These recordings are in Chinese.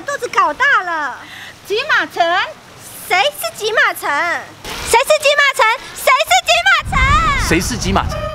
的肚子搞大了。吉马城？谁是吉马城？谁是吉马城？谁是吉马城？谁是吉马城？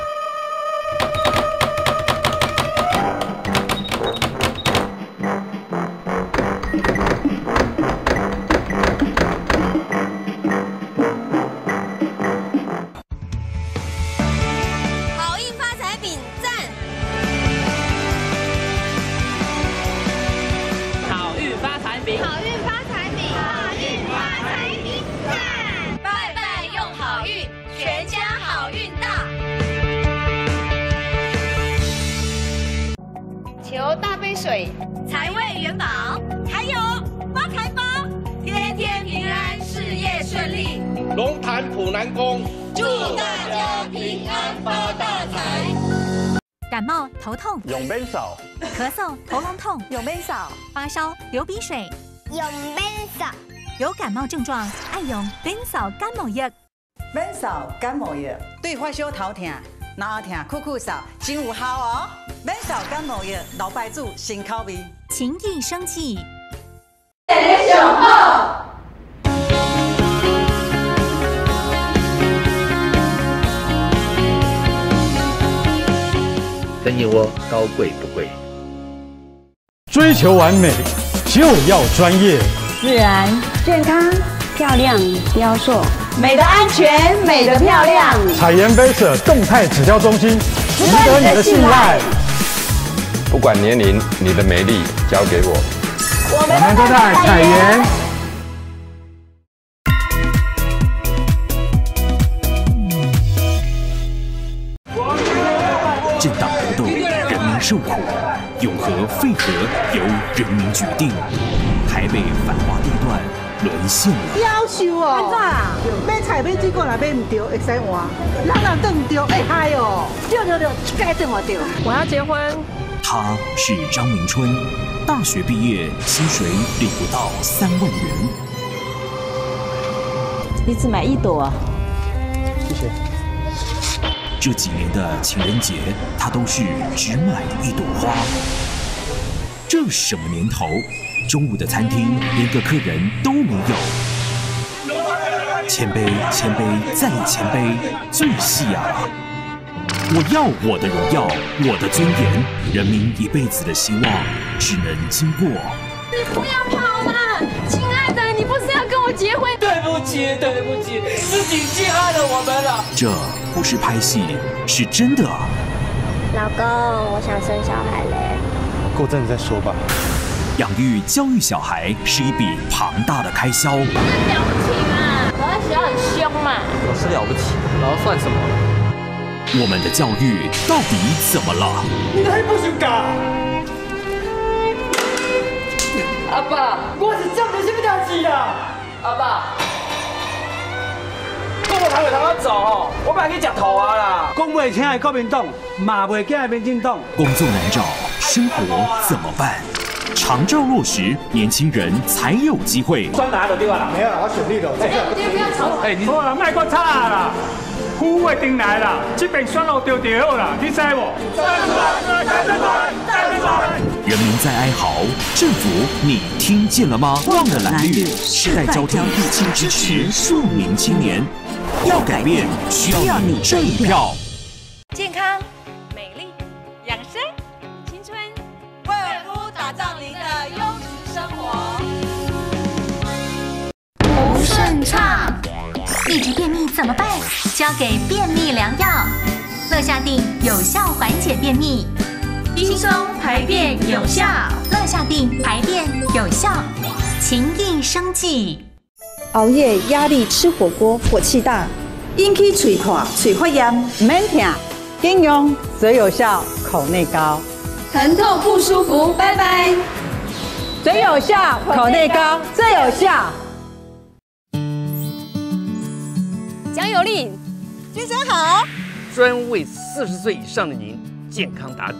水，财位元宝，还有发财包，天天平安，事业顺利。龙潭普南宫，祝大家平安发大财。感冒、头痛、永 ben 扫，咳嗽、喉咙痛、永杯嫂，发烧、流鼻水，永 ben 嫂，有感冒症状，爱用 b 扫感冒药。免扫感冒药，对发烧头痛、脑痛、酷酷扫真有效哦。免扫感冒药，老牌子，新口味。情意生气，人眼窝高贵不贵？追求完美就要专业，自然、健康、漂亮、雕塑，美的安全，美的漂亮。彩颜 Vaser 动态指标中心值得你的信赖。不管年龄，你的美丽交给我。我们都在彩颜。政党搏斗，人民受苦；永和废核，由人民决定。台北繁华地段沦陷了。要求哦，怎啊？买菜买水果来买唔到，会使换；人人对唔到，会嗨哦。对对对，该对我。对。我。要结婚。他是张明春，大学毕业，薪水领不到三万元。你只买一朵谢谢？这几年的情人节，他都是只买一朵花。这什么年头？中午的餐厅连个客人都没有。谦卑，谦卑，再谦卑，最细啊！我要我的荣耀，我的尊严，人民一辈子的希望，只能经过。你不要跑了，亲爱的，你不是要跟我结婚？对不起，对不起，是你陷害了我们了。这不是拍戏，是真的。老公，我想生小孩嘞。过阵子再说吧。养育、教育小孩是一笔庞大的开销。了不起嘛，我在学校很凶嘛。老师了不起，然后算什么？我们的教育到底怎么了？你还不许改？阿爸，我是这么什么代志啊？阿爸，我无通为通走哦，我本来去食土啊啦。讲袂听的国民党，骂袂惊的民进党。工作难找，生活怎么办？长照落实，年轻人才有机会。酸哪的地方啦？没有，我选绿的。不要吵我。哎，你好了，虎尾顶来啦，这边选路丢丢好啦，你知无？人民在哀嚎，政府你听见了吗？忘了蓝绿，世代交替，请支持庶民青年。要改变，需要你这一票。健康、美丽、养生、青春，为夫打造您的优质生活。不顺畅，一直便秘怎么办？交给便秘良药，乐下定有效缓解便秘，轻松排便有效。乐下定排便有效，情意生计。熬夜、压力、吃火锅，火气大，引起嘴破、嘴发炎，唔免听，应用最有效口内高，疼痛不舒服，拜拜。最有效口内高，最有效。蒋有令，先生好，专为四十岁以上的您健康打底。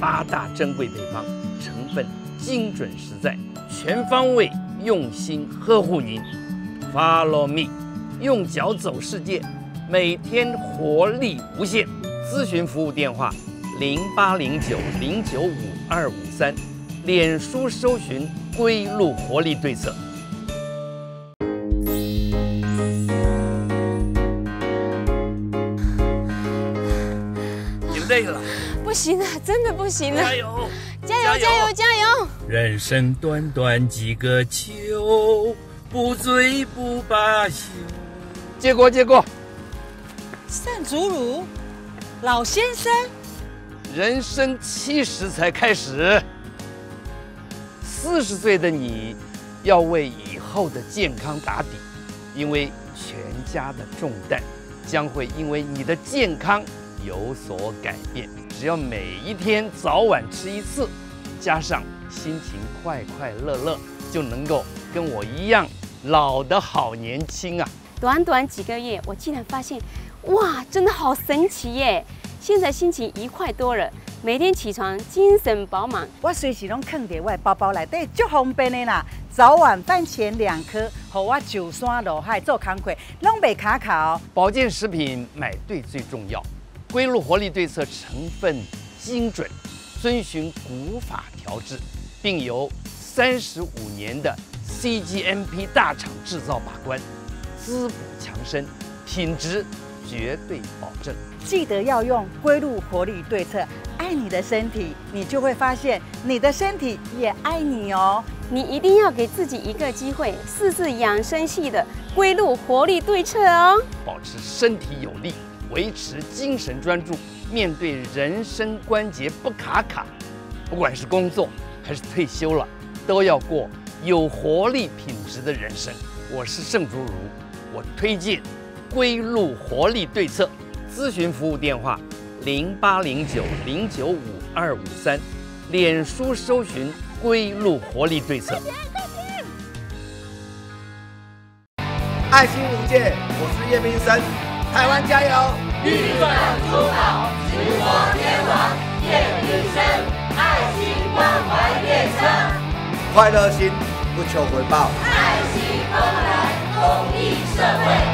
八大珍贵配方，成分精准实在，全方位用心呵护您。Follow me，用脚走世界，每天活力无限。咨询服务电话：零八零九零九五二五三，脸书搜寻“归路活力对策”。累了，不行了，真的不行了！加油！加油！加油！加油！人生短短几个秋，不醉不罢休。接过，接过。善祖鲁，老先生，人生七十才开始，四十岁的你，要为以后的健康打底，因为全家的重担将会因为你的健康有所改变。只要每一天早晚吃一次，加上心情快快乐乐，就能够跟我一样老得好年轻啊！短短几个月，我竟然发现。哇，真的好神奇耶！现在心情愉快多了，每天起床精神饱满。我随时拢放在我包包内底，足方便的啦。早晚饭前两颗，和我上山下海做工课，拢袂卡卡哦。保健食品买对最重要。归路活力对策成分精准，遵循古法调制，并由三十五年的 CGMP 大厂制造把关，滋补强身，品质。绝对保证，记得要用归路活力对策，爱你的身体，你就会发现你的身体也爱你哦。你一定要给自己一个机会，试试养生系的归路活力对策哦。保持身体有力，维持精神专注，面对人生关节不卡卡。不管是工作还是退休了，都要过有活力品质的人生。我是盛竹如，我推荐。归路活力对策咨询服务电话：零八零九零九五二五三，脸书搜寻“归路活力对策”。爱心无界，我是叶明生，台湾加油！运转珠宝，直播天王叶明生，爱心关怀列车，快乐心不求回报，爱心而来，公益社会。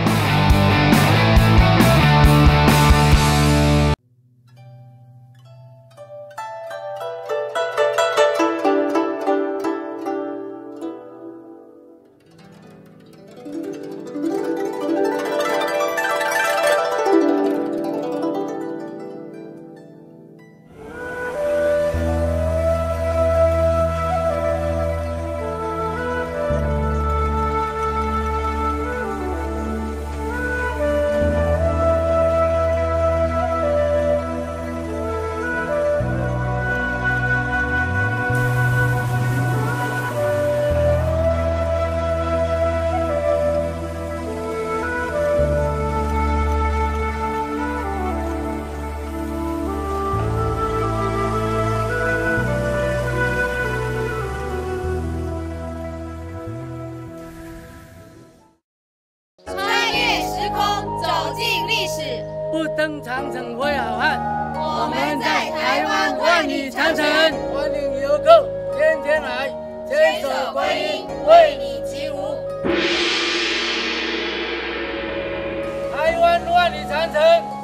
台湾万里长城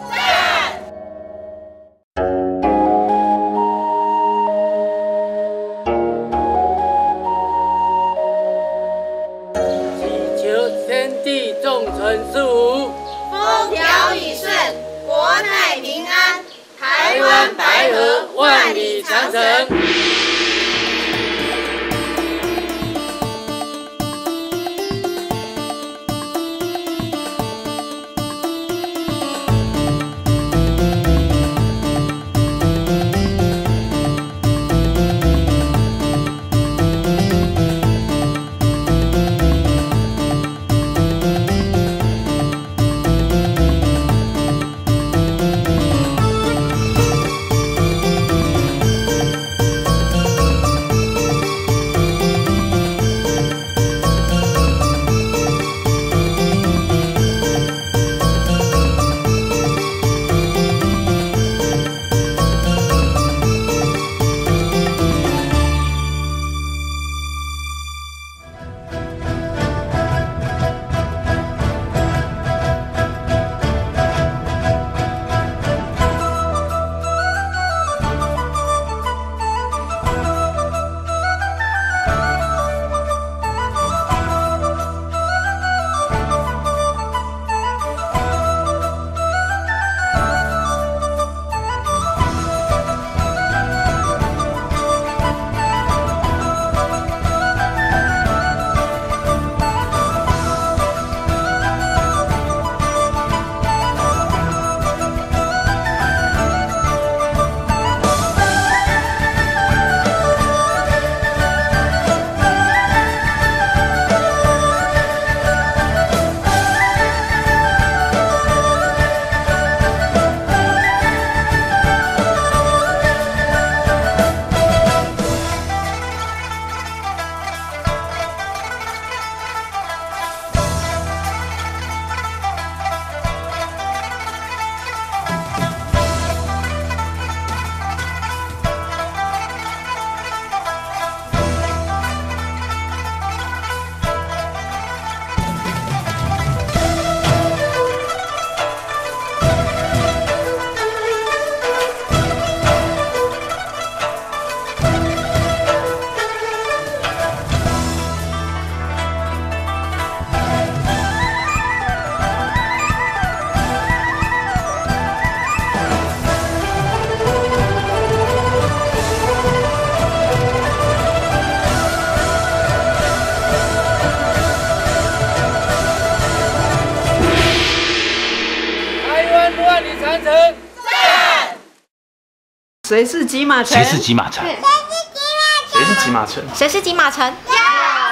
谁是骑马城？谁是骑马城？谁是骑马城？谁是骑马城？要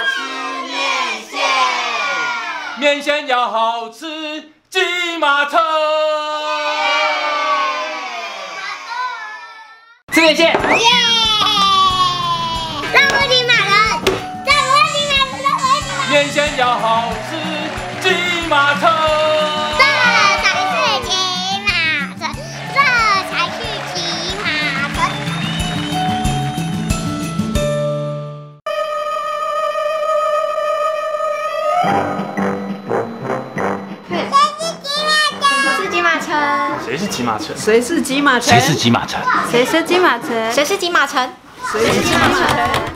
吃面线，面线要好吃，骑马城。吃面线。耶！让我骑马城，让我骑马城，让我骑马人。面线要好骑马城？谁是骑马城？谁是骑马城？谁是骑马城？谁是骑马城？谁是骑马城？